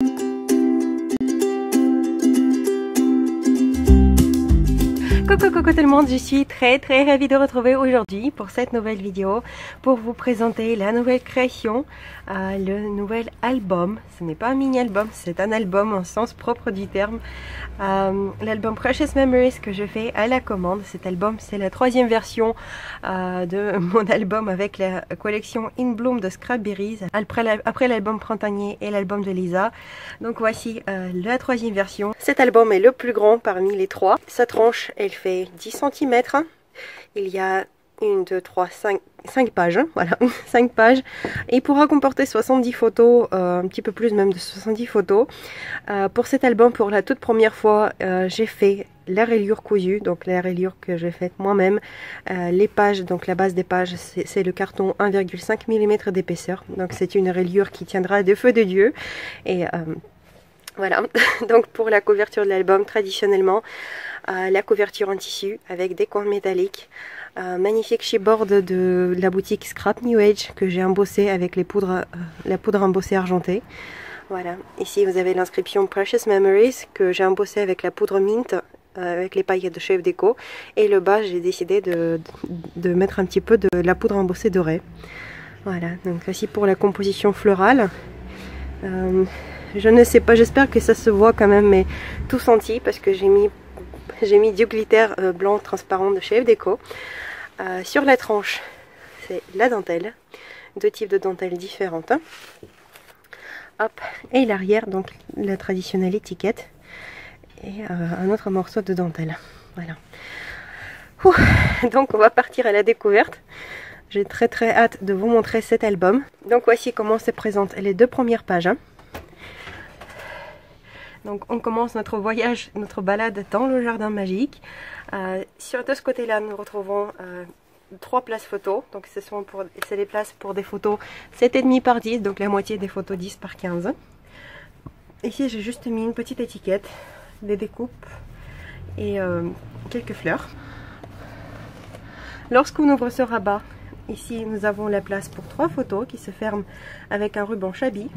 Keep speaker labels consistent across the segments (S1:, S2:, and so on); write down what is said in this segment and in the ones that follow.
S1: Thank you. Coucou coucou tout le monde, je suis très très ravie de retrouver aujourd'hui pour cette nouvelle vidéo pour vous présenter la nouvelle création, euh, le nouvel album. Ce n'est pas un mini-album, c'est un album en sens propre du terme. Euh, L'album Precious Memories que je fais à la commande. Cet album c'est la troisième version euh, de mon album avec la collection In Bloom de Scrapberries après l'album printanier et l'album de Lisa. Donc voici la troisième version. Cet album est le plus grand parmi les trois. Sa tranche elle fait 10 cm. Il y a une, deux, trois, cinq, cinq pages, hein, voilà, 5 pages. Il pourra comporter 70 photos, euh, un petit peu plus même de 70 photos. Euh, pour cet album, pour la toute première fois, euh, j'ai fait la reliure cousue, donc la reliure que j'ai faite moi-même. les pages, donc la base des pages, c'est le carton 1,5 mm d'épaisseur. Donc c'est une reliure qui tiendra de feu de Dieu. Et voilà, donc pour la couverture de l'album, traditionnellement, la couverture en tissu avec des coins métalliques. Euh, magnifique chipboard de la boutique Scrap New Age que j'ai embossé avec euh, la poudre embossée argentée. Voilà, ici vous avez l'inscription Precious Memories que j'ai embossé avec la poudre mint avec les paillettes de chef déco. Et le bas j'ai décidé de, de, mettre un petit peu de la poudre embossée dorée. Voilà. Donc voici pour la composition florale. Je ne sais pas, j'espère que ça se voit quand même, mais tout senti parce que j'ai mis, j'ai mis du glitter euh, blanc transparent de chez Fdeco. Euh, sur la tranche, c'est la dentelle, deux types de dentelles différentes. Hop, et l'arrière, donc la traditionnelle étiquette et euh, un autre morceau de dentelle. Voilà. donc on va partir à la découverte. J'ai très très hâte de vous montrer cet album. Donc voici comment se présentent les deux premières pages. Donc on commence notre voyage, notre balade dans le jardin magique. Euh, sur de ce côté-là, nous retrouvons euh, trois places photos. Donc ce sont des places pour des photos 7,5 par 10, donc la moitié des photos 10 par 15. Ici j'ai juste mis une petite étiquette, des découpes et euh, quelques fleurs. Lorsqu'on ouvre ce rabat, ici nous avons la place pour trois photos qui se ferment avec un ruban chabi.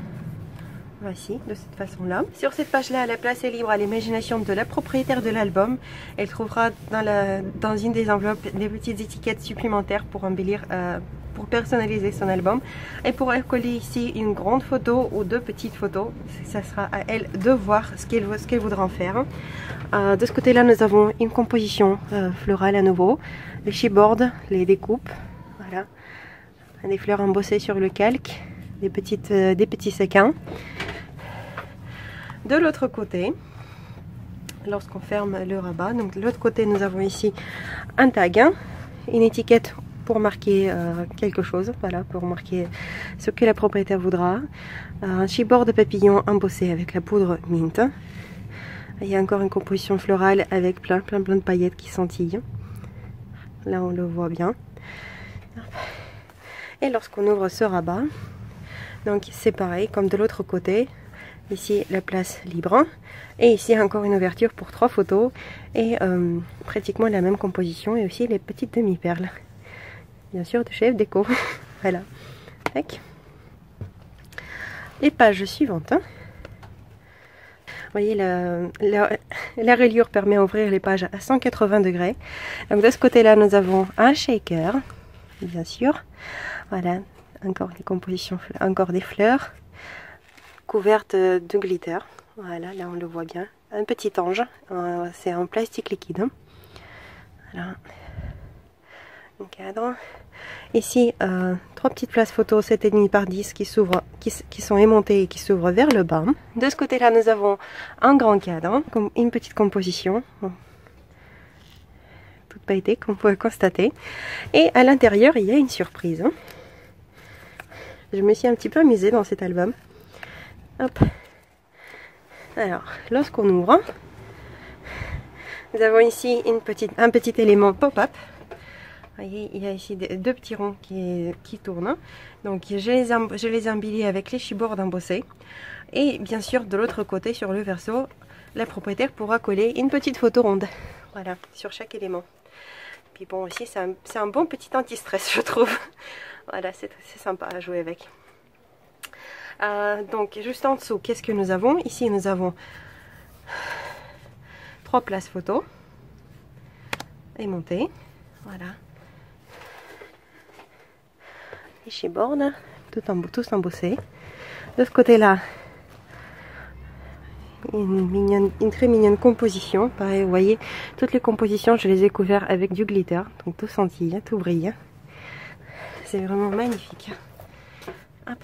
S1: Voici, de cette façon-là. Sur cette page-là, la place est libre à l'imagination de la propriétaire de l'album. Elle trouvera dans, une des enveloppes des petites étiquettes supplémentaires pour embellir, euh, pour personnaliser son album. Et pour coller ici une grande photo ou deux petites photos. Ça sera à elle de voir ce qu'elle qu voudra en faire. Euh, de ce côté-là, nous avons une composition euh, florale à nouveau. Les chipboards, les découpes. Voilà. Des fleurs embossées sur le calque. Des, petites, des petits séquins. De l'autre côté, lorsqu'on ferme le rabat, donc de l'autre côté nous avons ici un tag, une étiquette pour marquer euh, quelque chose, voilà, pour marquer ce que la propriétaire voudra. un chipboard de papillon embossé avec la poudre mint. Il y a encore une composition florale avec plein plein plein de paillettes qui scintillent. Là on le voit bien. Et lorsqu'on ouvre ce rabat, donc c'est pareil comme de l'autre côté, Ici, la place libre. Et ici, encore une ouverture pour trois photos. Et euh, pratiquement la même composition. Et aussi les petites demi-perles. Bien sûr, de chef déco. voilà. Les pages suivantes. Vous voyez, la, la, reliure permet d'ouvrir les pages à 180 degrés. Donc de ce côté-là, nous avons un shaker, bien sûr. Voilà, encore des compositions, encore des fleurs couverte de glitter. Voilà, là on le voit bien. Un petit ange, euh, c'est en plastique liquide. Voilà. Un cadre. Ici, euh, trois petites places photo 7,5 par 10 qui qui, qui, sont aimantées et qui s'ouvrent vers le bas. De ce côté-là, nous avons un grand cadre, une petite composition. Toute pailletée, comme vous pouvez constater. Et à l'intérieur, il y a une surprise. Je me suis un petit peu amusée dans cet album. Alors, lorsqu'on ouvre, nous avons ici un petit élément pop-up. voyez, il y a ici deux petits ronds qui, tournent. Donc, je les, je embellis avec les chibords embossés. Et bien sûr, de l'autre côté, sur le verso, la propriétaire pourra coller une petite photo ronde. Voilà, sur chaque élément. Puis bon, aussi, c'est un, un, bon petit anti-stress, je trouve. voilà, c'est sympa à jouer avec. Euh, donc juste en dessous, qu'est-ce que nous avons? Ici nous avons trois places photo et montée. Voilà. Et chez Borne, tout en, tous embossés. De ce côté-là, une, une, très mignonne composition. Pareil, vous voyez, toutes les compositions, je les ai couvertes avec du glitter. Donc tout scintille, tout brille. C'est vraiment magnifique. Hop.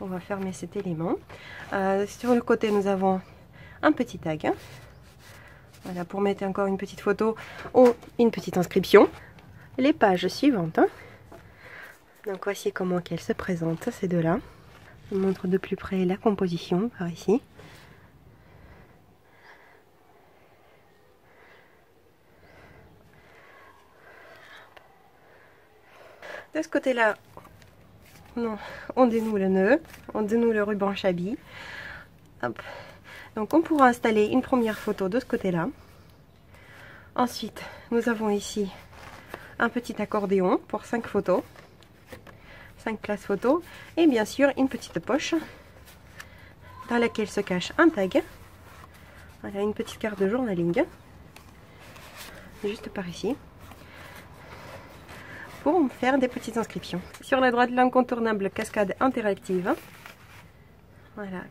S1: On va fermer cet élément. Euh, sur le côté, nous avons un petit tag. Voilà, pour mettre encore une petite photo ou une petite inscription. Les pages suivantes. Donc voici comment qu'elles se présentent, ces deux-là. Je montre de plus près la composition par ici. De ce côté-là, on dénoue le nœud, on dénoue le ruban chabi. Donc on pourra installer une première photo de ce côté-là. Ensuite, nous avons ici un petit accordéon pour 5 photos. 5 places photos. Et bien sûr, une petite poche dans laquelle se cache un tag. Voilà, une petite carte de journaling. Juste par ici pour faire des petites inscriptions. Sur la droite, l'incontournable cascade interactive. Voilà.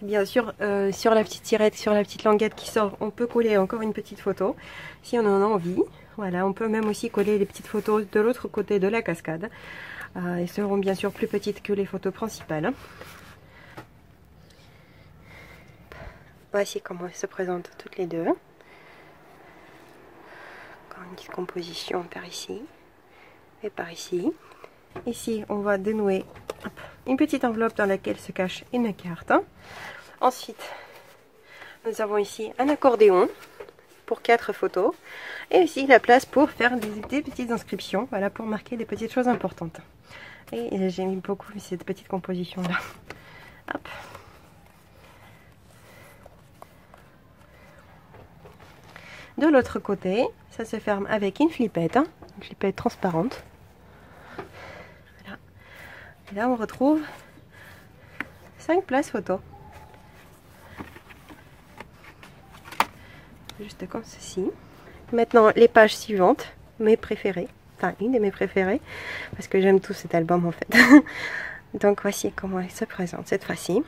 S1: Bien sûr, euh, sur la petite tirette, sur la petite languette qui sort, on peut coller encore une petite photo si on en a envie. Voilà, on peut même aussi coller les petites photos de l'autre côté de la cascade. Euh, elles seront bien sûr plus petites que les photos principales. Voici comment elles se présentent toutes les deux. Encore une petite composition par ici et par ici. Ici, on va dénouer une petite enveloppe dans laquelle se cache une carte. Ensuite, nous avons ici un accordéon pour quatre photos. Et ici, la place pour faire des, petites inscriptions, voilà, pour marquer des petites choses importantes. Et j'aime beaucoup cette petite composition-là. De l'autre côté, ça se ferme avec une flippette, hein, une flippette transparente. Et là, on retrouve 5 places photo. Juste comme ceci. Maintenant, les pages suivantes, mes préférées. Enfin, une de mes préférées, parce que j'aime tout cet album en fait. Donc voici comment il se présente cette fois-ci.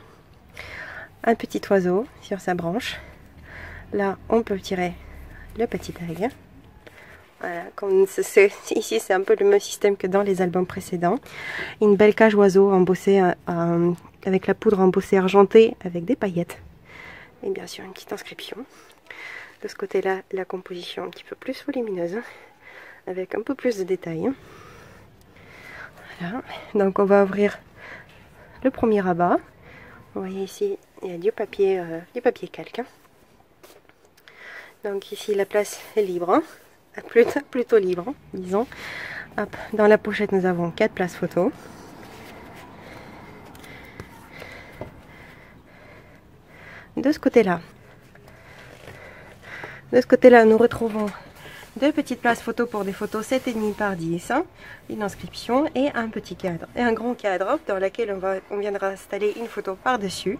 S1: Un petit oiseau sur sa branche. Là, on peut tirer le petit tag. Comme ici c'est un peu le même système que dans les albums précédents. Une belle cage oiseau embossée euh, euh, avec la poudre embossée argentée avec des paillettes. Et bien sûr une petite inscription. De ce côté-là, la composition un petit peu plus volumineuse, avec un peu plus de détails. Voilà, donc on va ouvrir le premier rabat. Vous voyez ici, il y a du papier, euh, du papier calque. Donc ici la place est libre plutôt, libre, disons. Dans la pochette, nous avons quatre places photo. De ce côté-là, de ce côté-là, nous retrouvons deux petites places photo pour des photos 7,5 par 10, une inscription et un petit cadre. Et un grand cadre dans lequel on, va, on viendra installer une photo par-dessus.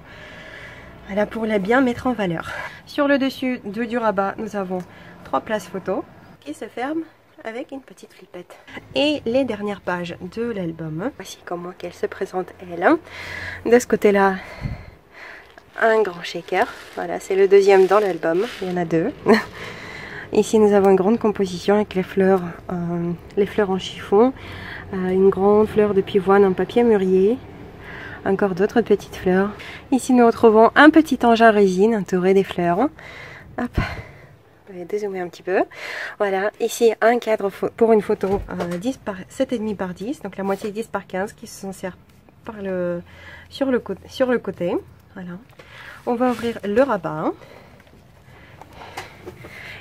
S1: Voilà pour la bien mettre en valeur. Sur le dessus de du rabat, nous avons trois places photo se ferme avec une petite flippette. Et les dernières pages de l'album. Voici comment qu'elle se présente elle. De ce côté-là, un grand shaker. Voilà, c'est le deuxième dans l'album. Il y en a deux. Ici, nous avons une grande composition avec les fleurs, euh, les fleurs en chiffon, euh, une grande fleur de pivoine en papier mûrier, encore d'autres petites fleurs. Ici, nous retrouvons un petit engin résine entouré des fleurs. Hop, je vais dézoomer un petit peu. Voilà, ici un cadre pour une photo 10 par 7,5 par 10, donc la moitié 10 par 15 qui s'en sert par le, sur, le, sur le côté. Voilà. On va ouvrir le rabat.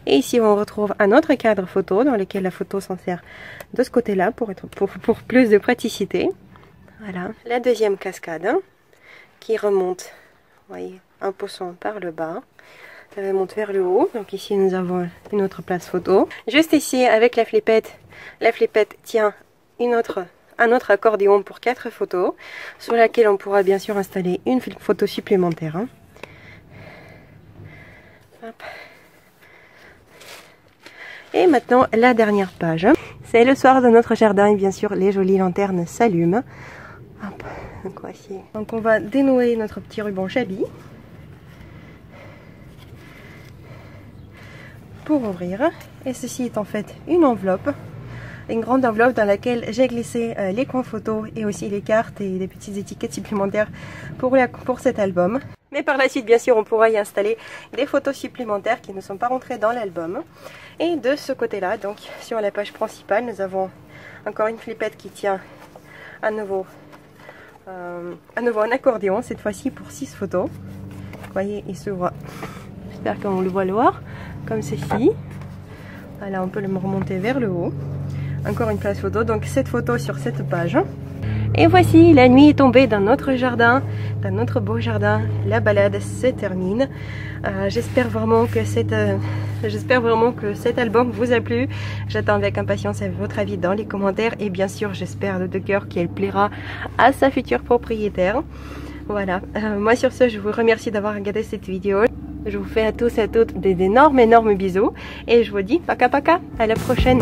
S1: Et ici, on retrouve un autre cadre photo dans lequel la photo s'en sert de ce côté-là pour, pour, pour plus de praticité. Voilà, la deuxième cascade qui remonte, vous voyez, un poisson par le bas. Ça monte vers le haut. Donc ici nous avons une autre place photo. Juste ici avec la flippette, la flippette tient une autre un autre accordéon pour quatre photos, sur laquelle on pourra bien sûr installer une photo supplémentaire. Hein. Et maintenant, la dernière page. C'est le soir de notre jardin et bien sûr, les jolies lanternes s'allument. Donc on va dénouer notre petit ruban chabi. Pour ouvrir. Et ceci est en fait une enveloppe une grande enveloppe dans laquelle j'ai glissé euh, les coins photos et aussi les cartes et des petites étiquettes supplémentaires pour, pour cet album. Mais par la suite, bien sûr, on pourra y installer des photos supplémentaires qui ne sont pas rentrées dans l'album. Et de ce côté-là, donc sur la page principale, nous avons encore une flippette qui tient à nouveau, euh, à nouveau un accordéon, cette fois-ci pour 6 photos. Vous voyez, il voit. J'espère qu'on le voit le voir, comme ceci. Voilà, on peut le remonter vers le haut encore une place photo. Donc cette photo sur cette page. Et voici, la nuit est tombée dans notre jardin, dans notre beau jardin. La balade se termine. Euh, j'espère vraiment que cette, euh, j'espère vraiment que cet album vous a plu. J'attends avec impatience votre avis dans les commentaires et bien sûr, j'espère de cœur qu'elle plaira à sa future propriétaire. Voilà. Euh, moi sur ce, je vous remercie d'avoir regardé cette vidéo. Je vous fais à tous et à toutes des énormes, énormes bisous et je vous dis paka paka. À la prochaine.